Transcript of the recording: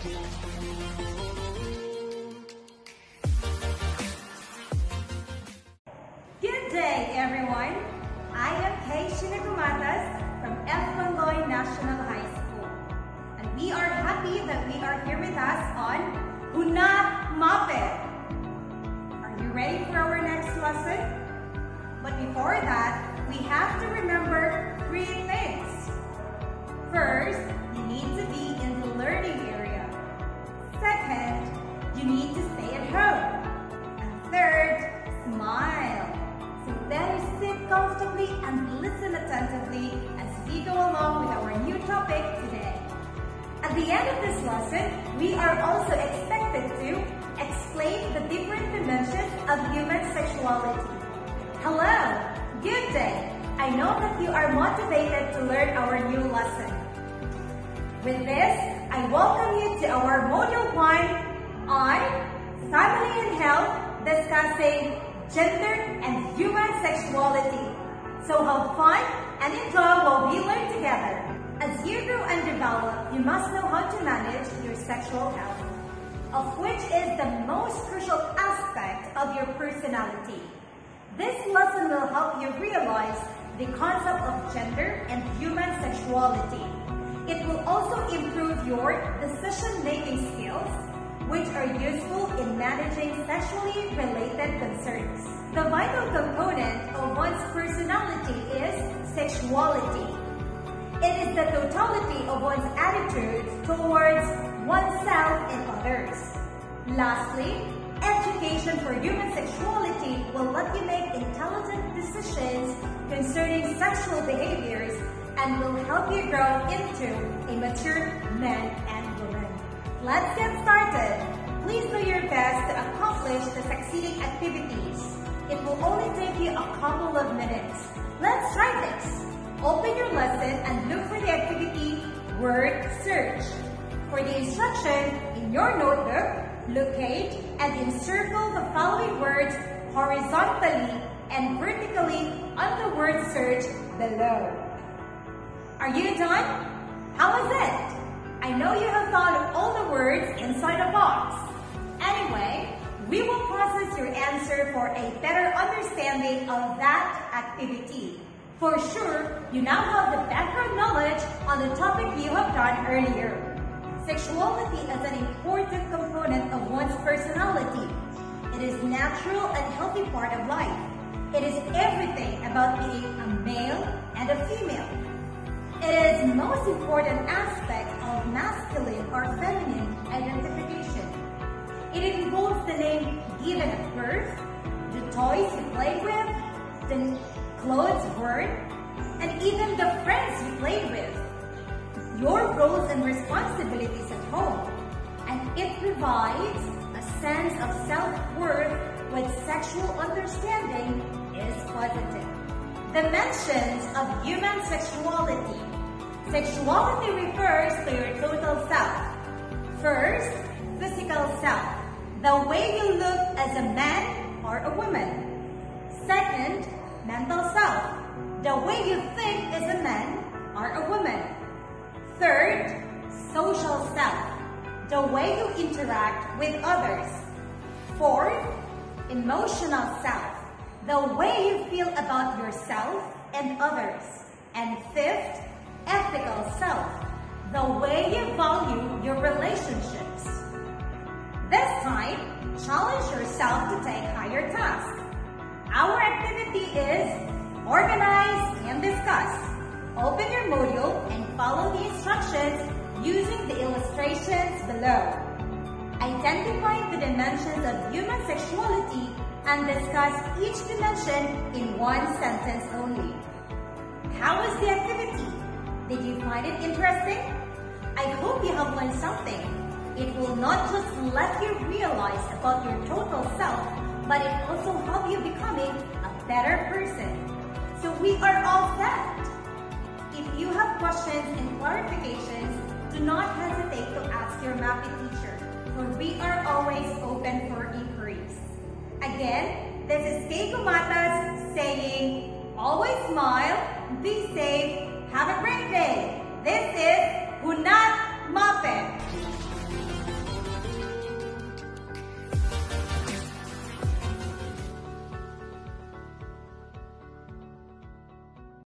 Good day, everyone. I am Kay Shinagumatas from F. Manloy National High School. And we are happy that we are here with us on Hunat MAPEH. Comfortably and listen attentively as we go along with our new topic today. At the end of this lesson, we are also expected to explain the different dimensions of human sexuality. Hello, good day. I know that you are motivated to learn our new lesson. With this, I welcome you to our Module 1 on Family and Health discussing gender and human sexuality. So have fun and enjoy while we learn together. As you grow and develop, you must know how to manage your sexual health, of which is the most crucial aspect of your personality. This lesson will help you realize the concept of gender and human sexuality. It will also improve your decision-making skills, which are useful in managing sexually related concerns. The vital component sexuality. It is the totality of one's attitudes towards oneself and others. Lastly, education for human sexuality will let you make intelligent decisions concerning sexual behaviors and will help you grow into a mature man and woman. Let's get started. Please do your best to accomplish the succeeding activities. Only take you a couple of minutes. Let's try this. Open your lesson and look for the activity Word Search. For the instruction, in your notebook, locate and encircle the following words horizontally and vertically on the word search below. Are you done? How was it? I know you have found all the words inside a box. Anyway, we will process your for a better understanding of that activity. For sure, you now have the background knowledge on the topic you have done earlier. Sexuality is an important component of one's personality. It is natural and healthy part of life. It is everything about being a male and a female. It is most important aspect of masculine or feminine identification. It involves the name given at birth, toys you play with, the clothes worn, and even the friends you play with. Your roles and responsibilities at home. And it provides a sense of self-worth with sexual understanding is positive. Dimensions of human sexuality. Sexuality refers to your total self. First, physical self. The way you look as a man or a woman. Second, mental self. The way you think as a man or a woman. Third, social self. The way you interact with others. Fourth, emotional self. The way you feel about yourself and others. And fifth, ethical self. The way you value your relationships. Time, challenge yourself to take higher tasks. Our activity is organize and discuss. Open your module and follow the instructions using the illustrations below. Identify the dimensions of human sexuality and discuss each dimension in one sentence only. How was the activity? Did you find it interesting? I hope you have learned something. It will not just let you realize about your total self, but it also help you becoming a better person. So we are all set. If you have questions and clarifications, do not hesitate to ask your MAPEH teacher, for we are always open for inquiries. Again, this is Keiko Matas saying, always smile, be safe, have a great day. This is Hunat MAPEH.